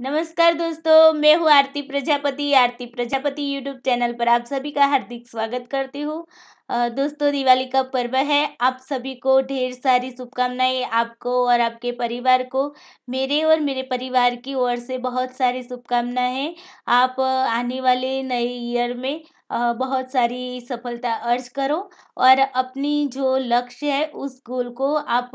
नमस्कार दोस्तों, मैं हूँ आरती प्रजापति आरती प्रजापति यूट्यूब चैनल पर आप सभी का हार्दिक स्वागत करती हूँ। दोस्तों, दिवाली का पर्व है। आप सभी को ढेर सारी शुभकामनाएँ आपको और आपके परिवार को। मेरे और मेरे परिवार की ओर से बहुत सारी शुभकामनाएँ। आप आने वाले नए ईयर में बहुत सारी सफलता अर्ज़ करो और अपनी जो लक्ष्य है, उस गोल को आप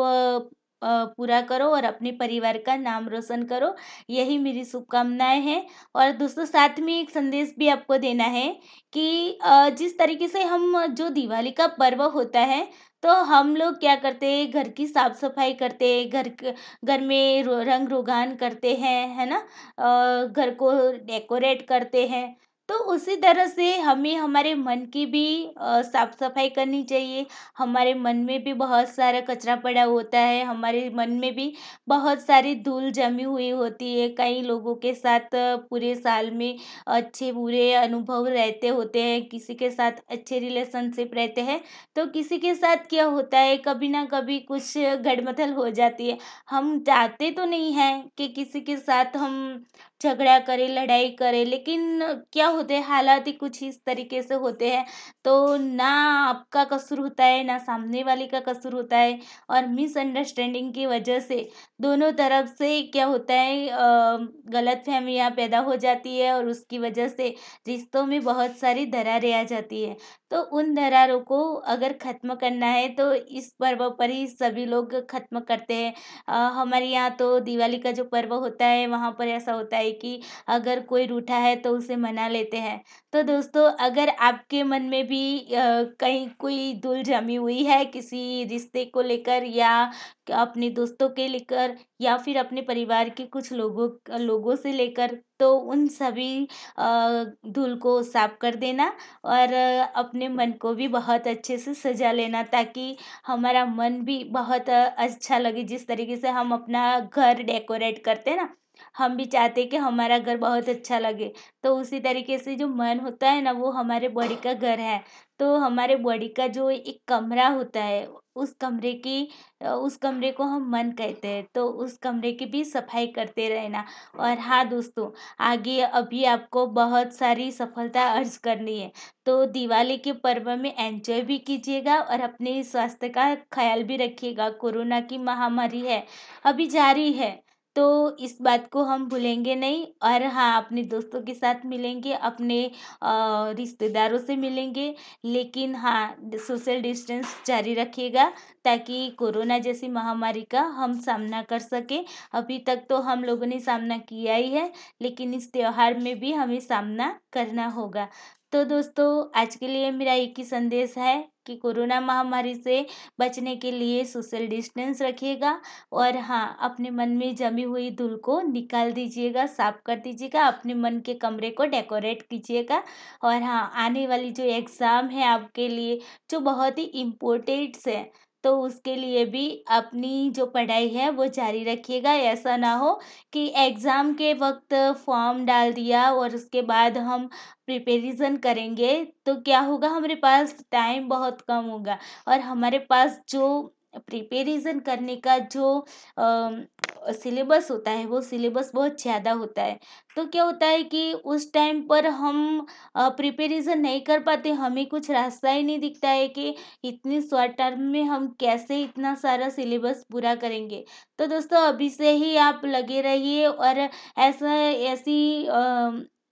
पूरा करो और अपने परिवार का नाम रोशन करो। यही मेरी शुभकामनाएँ हैं और दोस्तों, साथ में एक संदेश भी आपको देना है कि जिस तरीके से हम जो दिवाली का पर्व होता है तो हम लोग क्या करते हैं? घर की साफ़ सफ़ाई करते हैं, घर घर में रंग रोगान करते हैं, है ना? घर को डेकोरेट करते हैं। तो उसी तरह से हमें हमारे मन की भी साफ़ सफ़ाई करनी चाहिए। हमारे मन में भी बहुत सारा कचरा पड़ा होता है। हमारे मन में भी बहुत सारी धूल जमी हुई होती है। कई लोगों के साथ पूरे साल में अच्छे बुरे अनुभव रहते होते हैं। किसी के साथ अच्छे रिलेशनशिप रहते हैं। तो किसी के साथ क्या होता है, कभी ना कभी कुछ गड़मथल हो जाती है। हम चाहते तो नहीं हैं कि किसी के साथ हम झगड़ा करें, लड़ाई करें, लेकिन क्या होते हैं, हालात ही कुछ इस तरीके से होते हैं। तो ना आपका कसूर होता है, ना सामने वाले का कसूर होता है और मिसअंडरस्टैंडिंग की वजह से दोनों तरफ़ से क्या होता है गलत फहमियाँ पैदा हो जाती है और उसकी वजह से रिश्तों में बहुत सारी दरारें आ जाती है। तो उन दरारों को अगर ख़त्म करना है तो इस पर्व पर ही सभी लोग ख़त्म करते हैं। हमारे यहाँ तो दिवाली का जो पर्व होता है, वहाँ पर ऐसा होता है कि अगर कोई रूठा है तो उसे मना लेते हैं। तो दोस्तों, अगर आपके मन में भी कहीं कोई धूल जमी हुई है किसी रिश्ते को लेकर या अपने दोस्तों के लेकर या फिर अपने परिवार के कुछ लोगों लोगों से लेकर तो उन सभी धूल को साफ़ कर देना और अपने मन को भी बहुत अच्छे से सजा लेना ताकि हमारा मन भी बहुत अच्छा लगे जिस तरीके से हम अपना घर डेकोरेट करते हैं ना। हम भी चाहते हैं कि हमारा घर बहुत अच्छा लगे। तो उसी तरीके से जो मन होता है ना, वो हमारे बॉडी का घर है। तो हमारे बॉडी का जो एक कमरा होता है, उस कमरे की उस कमरे को हम मन कहते हैं। तो उस कमरे की भी सफ़ाई करते रहना। और हाँ दोस्तों, आगे अभी आपको बहुत सारी सफलता अर्ज़ करनी है। तो दिवाली के पर्व में एंजॉय भी कीजिएगा और अपने स्वास्थ्य का ख्याल भी रखिएगा। कोरोना की महामारी है, अभी जारी है। तो इस बात को हम भूलेंगे नहीं और हाँ अपने दोस्तों के साथ मिलेंगे, अपने रिश्तेदारों से मिलेंगे। लेकिन हाँ सोशल डिस्टेंस जारी रखिएगा ताकि कोरोना जैसी महामारी का हम सामना कर सकें। अभी तक तो हम लोगों ने सामना किया ही है, लेकिन इस त्यौहार में भी हमें सामना करना होगा। तो दोस्तों, आज के लिए मेरा एक ही संदेश है कि कोरोना महामारी से बचने के लिए सोशल डिस्टेंस रखिएगा और हाँ अपने मन में जमी हुई धूल को निकाल दीजिएगा, साफ़ कर दीजिएगा, अपने मन के कमरे को डेकोरेट कीजिएगा और हाँ आने वाली जो एग्ज़ाम है आपके लिए, जो बहुत ही इम्पोर्टेंट्स है। तो उसके लिए भी अपनी जो पढ़ाई है वो जारी रखिएगा। ऐसा ना हो कि एग्ज़ाम के वक्त फॉर्म डाल दिया और उसके बाद हम प्रिपेरिज़न करेंगे तो क्या होगा? हमारे पास टाइम बहुत कम होगा और हमारे पास जो प्रिपरेशन करने का जो सिलेबस होता है, वो सिलेबस बहुत ज़्यादा होता है। तो क्या होता है कि उस टाइम पर हम प्रिपरेशन नहीं कर पाते, हमें कुछ रास्ता ही नहीं दिखता है कि इतनी शॉर्ट टर्म में हम कैसे इतना सारा सिलेबस पूरा करेंगे। तो दोस्तों, अभी से ही आप लगे रहिए और ऐसा, ऐसी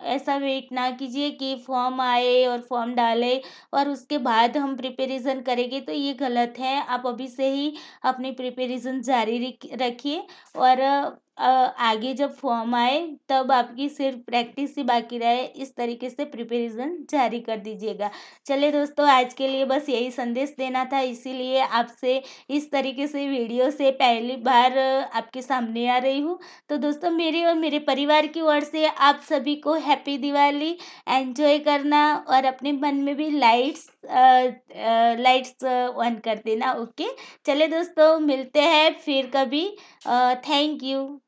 ऐसा वेट ना कीजिए कि फॉर्म आए और फॉर्म डाले और उसके बाद हम प्रिपेरेशन करेंगे तो ये गलत है। आप अभी से ही अपनी प्रिपेरेशन जारी रखिए और आगे जब फॉर्म आए, तब आपकी सिर्फ़ प्रैक्टिस ही बाकी रहे। इस तरीके से प्रिपरेशन जारी कर दीजिएगा। चलिए दोस्तों, आज के लिए बस यही संदेश देना था। इसीलिए आपसे इस तरीके से वीडियो से पहली बार आपके सामने आ रही हूँ। तो दोस्तों, मेरे और मेरे परिवार की ओर से आप सभी को हैप्पी दिवाली। एंजॉय करना और अपने मन में भी लाइट्स लाइट्स ऑन कर देना, ओके? चले दोस्तों, मिलते हैं फिर कभी। Thank you.